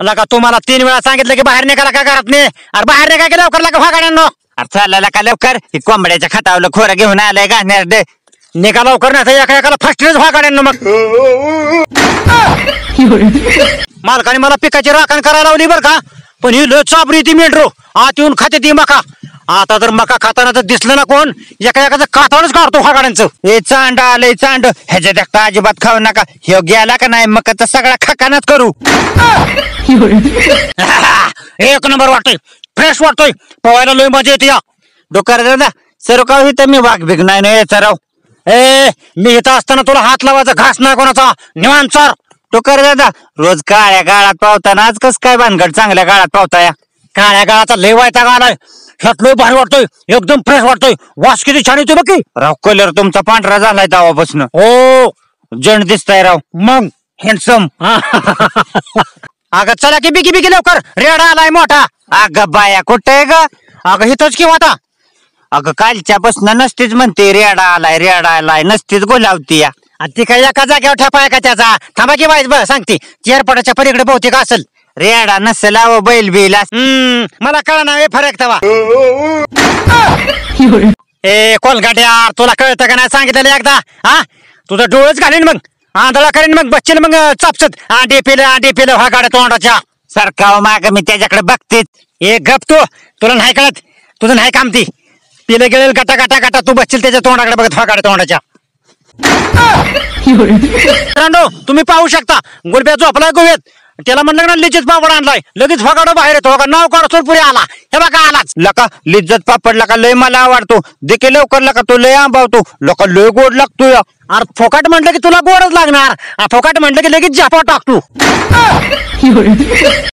लका तुम्हाला तीन वेळा सांगितलं की बाहेर निघाला का घरात नाही अरे बाहेर निघा की लवकर लका फागाड्यांनो अरे चालला का लवकर. ही कोंबड्याच्या खतावलं खोरं घेऊन आलंय घालणार निघा लवकर नाही तर एका एकाला फस्टच फागाड्यांनो मग. मालकाने मला पिकाची राखण करायला लावली बरं का? पण ही लय चापरी ती मेंढरो. आत येऊन खाते ती मका. आता जर मका खाताना जर दिसलं ना कोण एका एकाचं कातडच काढतो फागाड्यांचं हे चांड आलंय चांड. ह्याच्या देखता अजिबात खाऊ नका. ह्यो गेला का नाही मग तर सगळा खकानाच करू. एक नंबर वाटतोय. फ्रेश वाटतोय. पवायला लय मजा येते या. डोकर दादा सर का तर मी वाघ बिग नाही ना याचा राव. ए मी इथं असताना तुला हात लावायचा घास नाही कोणाचा. निवांत चार डोकर दादा रोज काळ्या गाळात पावताना आज कस काय भानगड चांगल्या गाळात पावताया? काळ्या गाळाचा लय वायता आलाय ह्यात लय भारी वाटतोय. एकदम फ्रेश वाटतोय. वास किती छान येतोय बघ राव कलर तुमचा पांढरा झालाय तेव्हापासून. हो. जण दिसताय राव. मग? हँडसम अगं चला की बिकी बिकी लवकर. रेडा आलाय मोठा. अग बाया कुठे आहे ग? अगं हिथंच किंवा आता. अगं कालच्यापासून नसतीच म्हणते रेडा आलाय रेडा आलाय. नसतीच गोलावती या आणि ती काही एका जागेवर ठेपा आहे का त्याचा? थांबा की बाईस बरं सांगते. चेअरपटाच्या पलीकडे बहुतेक असेल. रेडा नसेल अहो बैल बिल हम्म मला कळणार हे फरक तवा. ए कोलगाड्या तुला कळतं का नाही? सांगितलं एकदा हा? तुझं डोळच घालीन मग. आंधळा करीन मग बच्चेन मग चापसत. आंडे पिलं आंडे पिलं हा गाड्या तोंडाच्या. सरकाव माग मी त्याच्याकडे बघतेच. ए गप तू. तुला नाही कळत? तुझं नाही काम ती पिलं गेलेल गटा गटा गटा तू बसशील त्याच्या तोंडाकडे बघत हा गाड्या तोंडाच्या. मित्रांनो तुम्ही पाहू शकता गुलब्या झोपलाय गोव्यात. त्याला म्हणलं ना लिज्जत पापड आणलाय. लगेच फगाड बाहेर येतो. का नाव काढतो पुढे आला. हे बघा आलाच. लका लिज्जत पापड लका लय मला आवडतो. देखील लवकर लका तो लय आंबावतो. लका लय गोड लागतो अरे फोकाट म्हटलं की तुला गोडच लागणार. आ, फोकाट म्हटलं की लगेच जाफा टाकतो.